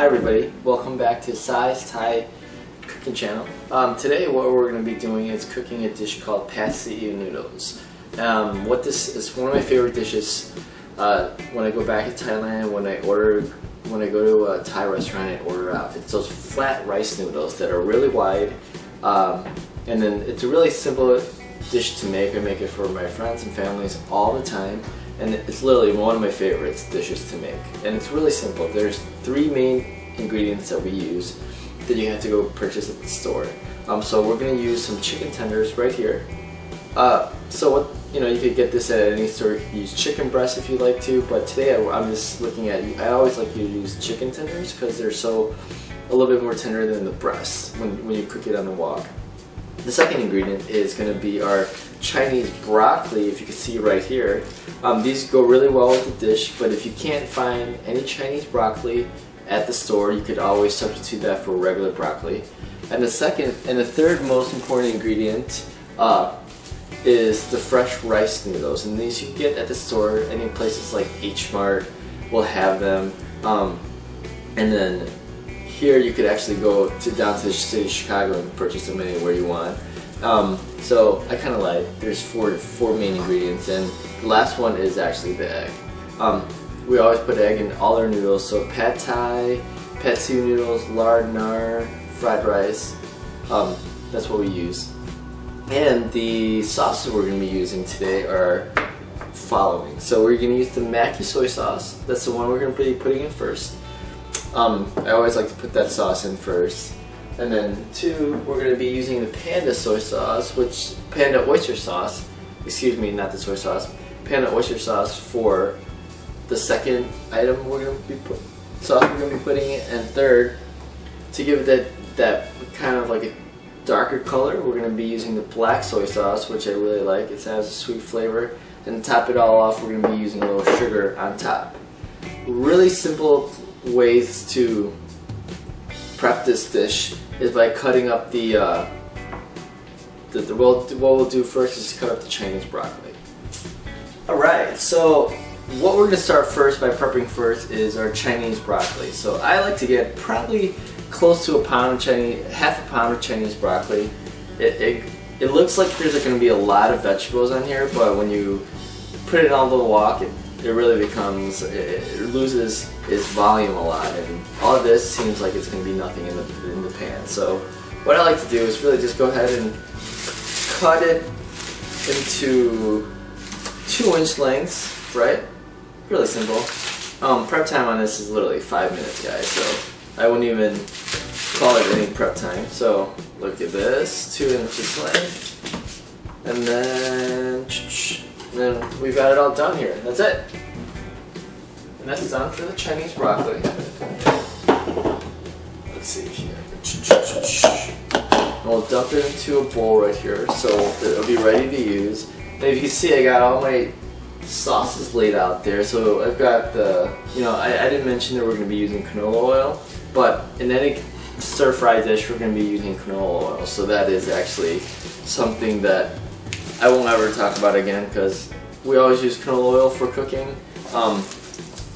Hi everybody, welcome back to Sai's Thai Cooking Channel. Um, today what we're going to be doing is cooking a dish called pad see noodles. Um, what this is one of my favorite dishes uh, when I go back to Thailand, when I order, when I go to a Thai restaurant and order out. It's those flat rice noodles that are really wide um, and then it's a really simple dish to make. I make it for my friends and families all the time and it's literally one of my favorites dishes to make. And it's really simple. There's three main ingredients that we use that you have to go purchase at the store. Um, so we're going to use some chicken tenders right here. Uh, so what you know, you could get this at any store. You could use chicken breast if you'd like to, but today I, I'm just looking at. I always like you to use chicken tenders because they're so a little bit more tender than the breast when when you cook it on the wok. The second ingredient is going to be our Chinese broccoli, if you can see right here. Um, these go really well with the dish, but if you can't find any Chinese broccoli at the store, you could always substitute that for regular broccoli. And the second and the third most important ingredient uh, is the fresh rice noodles. And these you can get at the store, any places like H Mart will have them. Um, and then here you could actually go to down to the city of Chicago and purchase them anywhere you want. Um, so I kind of lied. There's four four main ingredients, and the last one is actually the egg. Um, we always put egg in all our noodles. So pad thai, pad see noodles, lard na, fried rice. Um, that's what we use. And the sauces we're going to be using today are following. So we're going to use the Maggi soy sauce. That's the one we're going to be putting in first. Um, I always like to put that sauce in first. And then two, we're going to be using the Panda soy sauce, which Panda oyster sauce, excuse me, not the soy sauce, Panda oyster sauce for the second item we're going to be put, sauce we're going to be putting in. And third, to give that that kind of like a darker color, we're going to be using the black soy sauce, which I really like. It has a sweet flavor. And to top it all off, we're going to be using a little sugar on top. Really simple ways to prep this dish is by cutting up the, uh, the, the well, what we'll do first is cut up the Chinese broccoli. Alright, so what we're going to start first by prepping first is our Chinese broccoli. So I like to get probably close to a pound of Chinese, half a pound of Chinese broccoli. It, it, it looks like there's going to be a lot of vegetables on here, but when you put it on the wok, it, it really becomes, it, it loses its volume a lot, and all of this seems like it's going to be nothing in the, in the pan. So what I like to do is really just go ahead and cut it into two inch lengths, right? Really simple. Um, prep time on this is literally five minutes, guys, so I wouldn't even call it any prep time. So look at this, two inches length, and then, then we've got it all done here. That's it. And that's done for the Chinese broccoli. Let's see here. We'll dump it into a bowl right here so it'll be ready to use. And if you see, I got all my sauces laid out there. So I've got the, you know, I, I didn't mention that we're going to be using canola oil, but in any stir fry dish, we're going to be using canola oil. So that is actually something that I won't ever talk about it again because we always use canola oil for cooking. Um,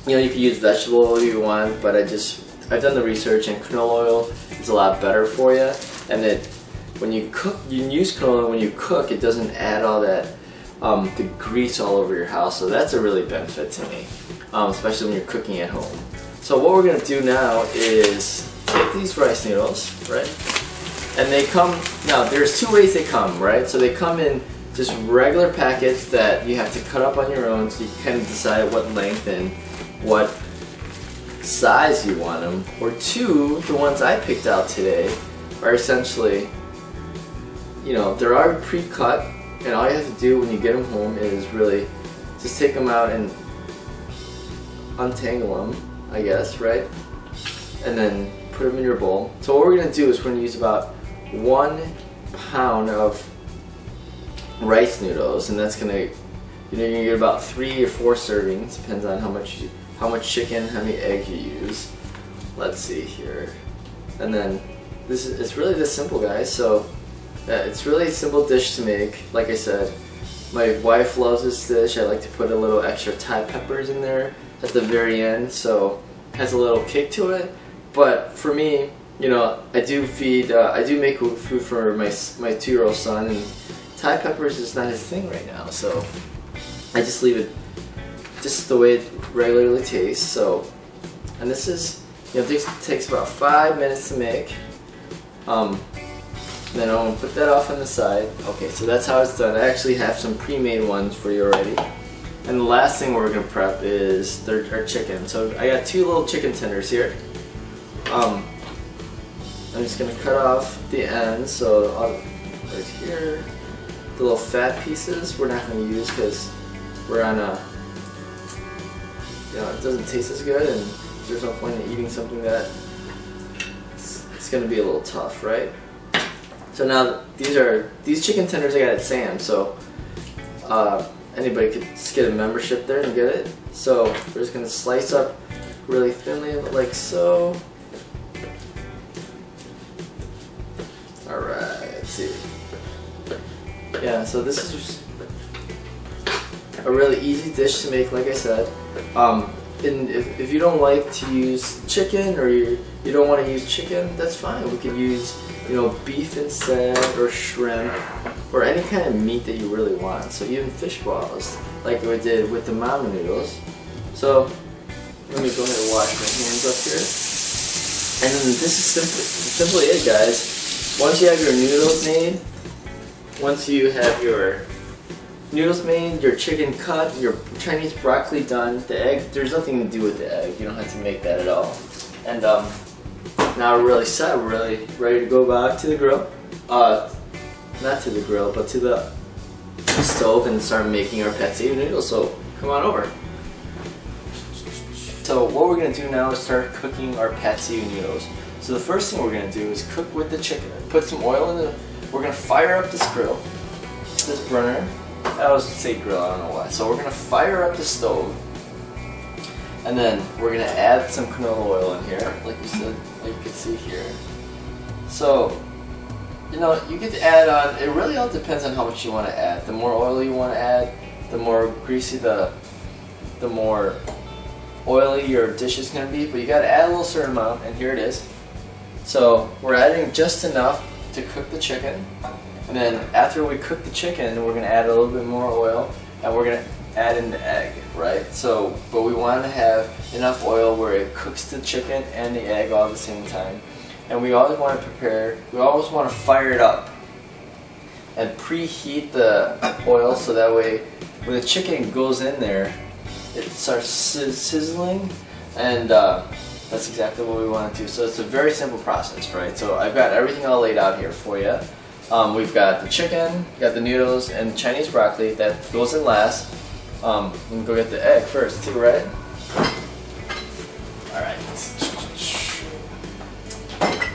you know, you can use vegetable oil if you want, but I just, I've done the research and canola oil is a lot better for you. And it, when you cook, you use canola oil when you cook, it doesn't add all that, um, the grease all over your house. So that's a really benefit to me, um, especially when you're cooking at home. So what we're going to do now is take these rice noodles, right? And they come, now there's two ways they come, right? So they come in just regular packets that you have to cut up on your own so you can decide what length and what size you want them. Or two, the ones I picked out today are essentially, you know, they're already pre-cut and all you have to do when you get them home is really just take them out and untangle them, I guess, right? And then put them in your bowl. So what we're going to do is we're going to use about one pound of rice noodles and that's to, you know, you're to get about three or four servings, depends on how much you, how much chicken, how many eggs you use. Let's see here. And then this is it's really this simple, guys. So it's really a simple dish to make. Like I said, my wife loves this dish. I like to put a little extra Thai peppers in there at the very end, so it has a little kick to it. but for me, you know, I do feed, uh, I do make food for my my two year old son, and Thai peppers is not his thing right now, so I just leave it just the way it regularly tastes. So, and this is, you know, this takes about five minutes to make. Um, then I'm gonna put that off on the side. Okay, so that's how it's done. I actually have some pre-made ones for you already. And the last thing we're gonna prep is our chicken. So I got two little chicken tenders here. Um, I'm just gonna cut off the ends. So I'll, right here, the little fat pieces we're not gonna use because we're on a, you know, it doesn't taste as good and there's no point in eating something that it's, it's gonna be a little tough, right? So now these are these chicken tenders I got at Sam. So uh, anybody could get a membership there and get it. So we're just gonna slice up really thinly, like so. All right, let's see. Yeah, so this is a really easy dish to make, like I said. Um, and if, if you don't like to use chicken or you, you don't want to use chicken, that's fine. We could use you know, beef instead, or shrimp, or any kind of meat that you really want. So even fish balls, like we did with the mama noodles. So let me go ahead and wash my hands up here. And then this is simply, simply it, guys. Once you have your noodles made, once you have your noodles made, your chicken cut, your Chinese broccoli done, the egg, there's nothing to do with the egg. You don't have to make that at all. And um, now we're really set, we're really ready to go back to the grill. Uh, not to the grill, but to the stove and start making our pad see noodles. So come on over. So what we're gonna do now is start cooking our ew noodles. So the first thing we're gonna do is cook with the chicken. Put some oil in the, we're gonna fire up this grill, this burner. I always say grill, I don't know why. So we're gonna fire up the stove and then we're gonna add some canola oil in here, like you said, like you can see here. So, you know, you could add on, it really all depends on how much you want to add. The more oil you want to add, the more greasy the, the more oily your dish is to be, but you got to add a little certain amount, and here it is. So, we're adding just enough to cook the chicken, and then after we cook the chicken, we're to add a little bit more oil, and we're to add in the egg, right? So, but we want to have enough oil where it cooks the chicken and the egg all at the same time. And we always want to prepare, we always want to fire it up and preheat the oil so that way when the chicken goes in there, it starts sizzling and uh, that's exactly what we want to do. So it's a very simple process, right? So I've got everything all laid out here for you. Um, we've got the chicken, got the noodles, and Chinese broccoli that goes in last. Um, let me go get the egg first too, right? Alright.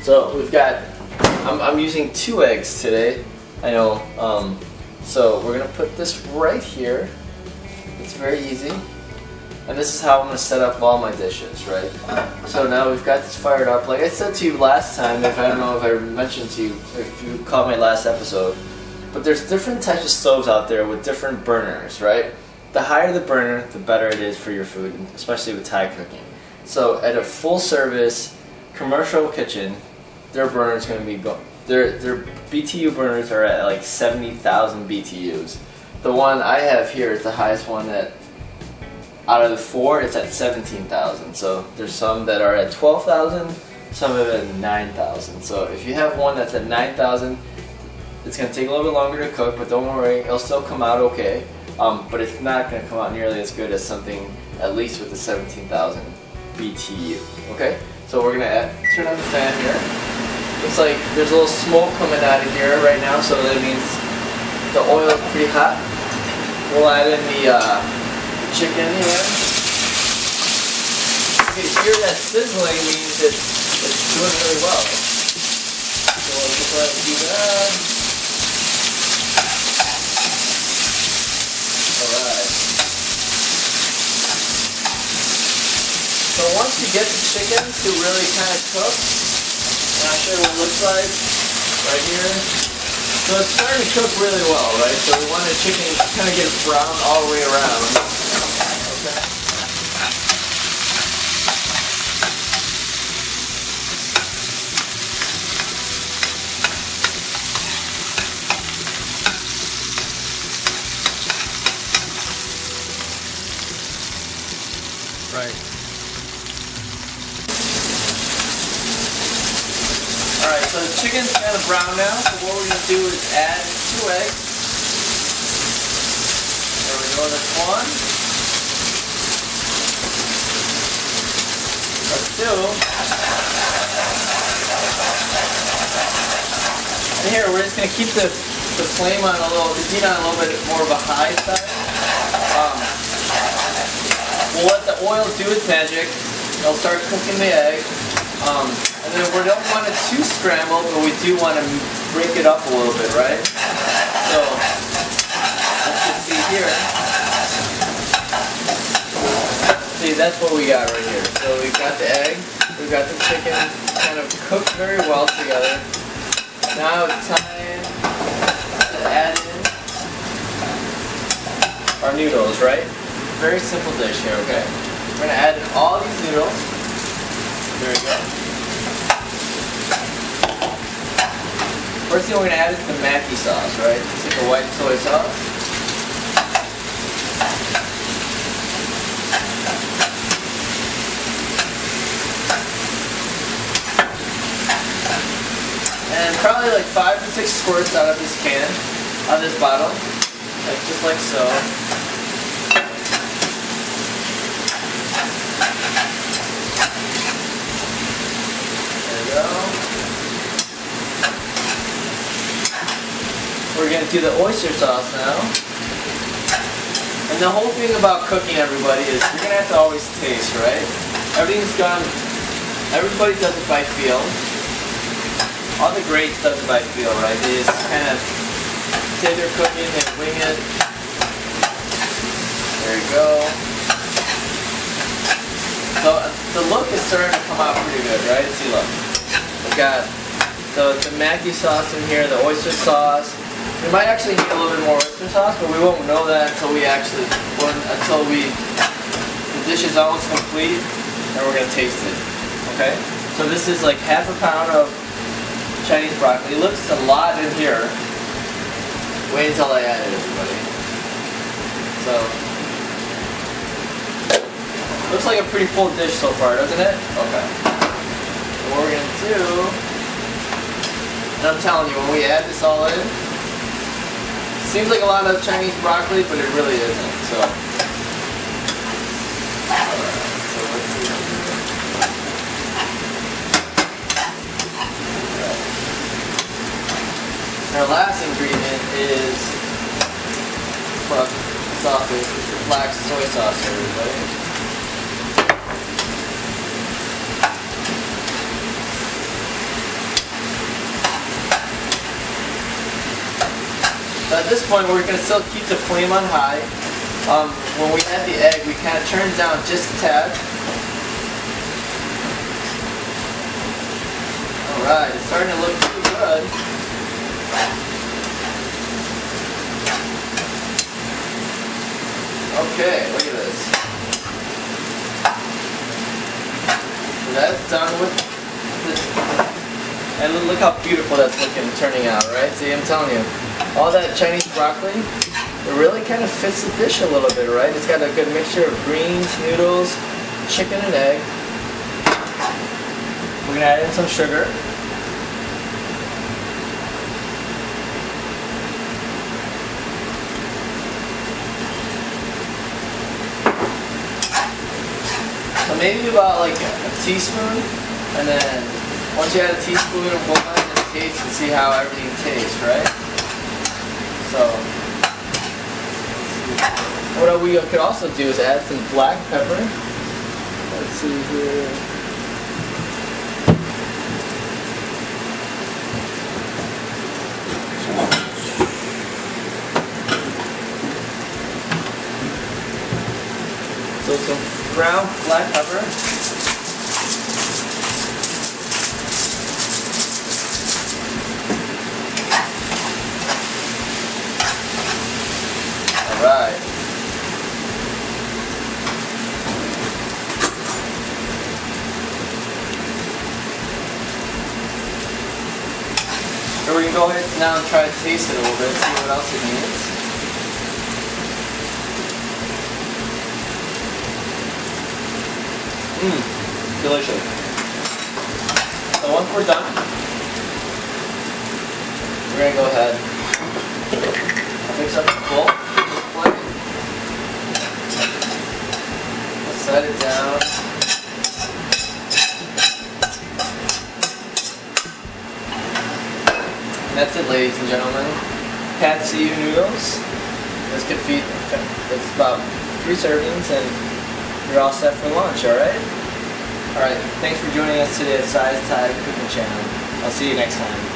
So we've got, I'm, I'm using two eggs today. I know. Um, so we're to put this right here. It's very easy. And this is how I'm to set up all my dishes, right? So now we've got this fired up. Like I said to you last time, if I don't know if I mentioned to you, if you caught my last episode, but there's different types of stoves out there with different burners, right? the higher the burner, the better it is for your food, especially with Thai cooking. So at a full service commercial kitchen, their burner is to be their their BTU burners are at like 70,000 BTUs. The one I have here is the highest one that out of the four, it's at 17,000. So there's some that are at 12,000, some of it at 9,000. So if you have one that's at 9,000, it's going to take a little bit longer to cook, but don't worry, it'll still come out okay. Um, but it's not going to come out nearly as good as something at least with the 17,000 BTU. Okay, so we're going to turn on the fan here. Looks like there's a little smoke coming out of here right now, so that means the oil is pretty hot. We'll add in the uh, chicken here. You can hear that sizzling means it's, it's doing really well. So we'll just let it do that. So once you get the chicken to really kind of cook, and I'll show you what it looks like right here. So it's starting to cook really well, right? So we want the chicken to kind of get brown all the way around. Right. Alright, so the chicken's kind of brown now, so what we're going to do is add two eggs. There we go, that's one. Two. And here, we're just going to keep the, the flame on a little, the heat on a little bit more of a high side. Um, we'll let the oil do its magic. It'll start cooking the egg. Um, and then we don't want it too scrambled, but we do want to break it up a little bit, right? So, let's just see here. See, that's what we got right here. So we've got the egg, we've got the chicken kind of cooked very well together. Now it's time to add in our noodles, right? Very simple dish here, okay? We're gonna add in all these noodles. There we go. First thing we're going to add is the Maggi sauce, right? It's like a white soy sauce. And probably like five to six squirts out of this can, out of this bottle. Like just like so. There we go. We're going to do the oyster sauce now. And the whole thing about cooking, everybody, is you're to have to always taste, right? Everything's done, everybody does it by feel. All the great stuff it by feel, right? Just kind of they're cooking, and wing it. There you go. So uh, the look is starting to come out pretty good, right? See, look. We've got the, the Maggi sauce in here, the oyster sauce, we might actually need a little bit more oyster sauce, but we won't know that until we actually, until we, the dish is almost complete, and we're gonna taste it. Okay? So this is like half a pound of Chinese broccoli. It looks a lot in here. Wait until I add it, everybody. So, looks like a pretty full dish so far, doesn't it? Okay. So what we're gonna do, and I'm telling you, when we add this all in, Seems like a lot of Chinese broccoli, but it really isn't. So, Our last is which is black soy sauce, everybody. At this point, we're going to still keep the flame on high. Um, when we add the egg, we kind of turn it down just a tad. Alright, it's starting to look pretty good. Okay, look at this. So that's done with. And look how beautiful that's looking, turning out, right? See, I'm telling you all that Chinese broccoli, it really kind of fits the dish a little bit, right? It's got a good mixture of greens, noodles, chicken, and egg. We're to add in some sugar. So maybe about like a teaspoon, and then once you add a teaspoon of both and taste and see how everything tastes, right? So, what we could also do is add some black pepper. Let's see here. So ground black pepper. Right. So we can go ahead now and try to taste it a little bit, see what else it needs. Mmm, delicious. So once we're done, we're gonna go ahead, mix up the bowl, set it down. That's it, ladies and gentlemen. Pad See noodles. This could feed. It's about three servings, and you're all set for lunch. All right. All right. Thanks for joining us today at Sai's Thai Cooking Channel. I'll see you next time.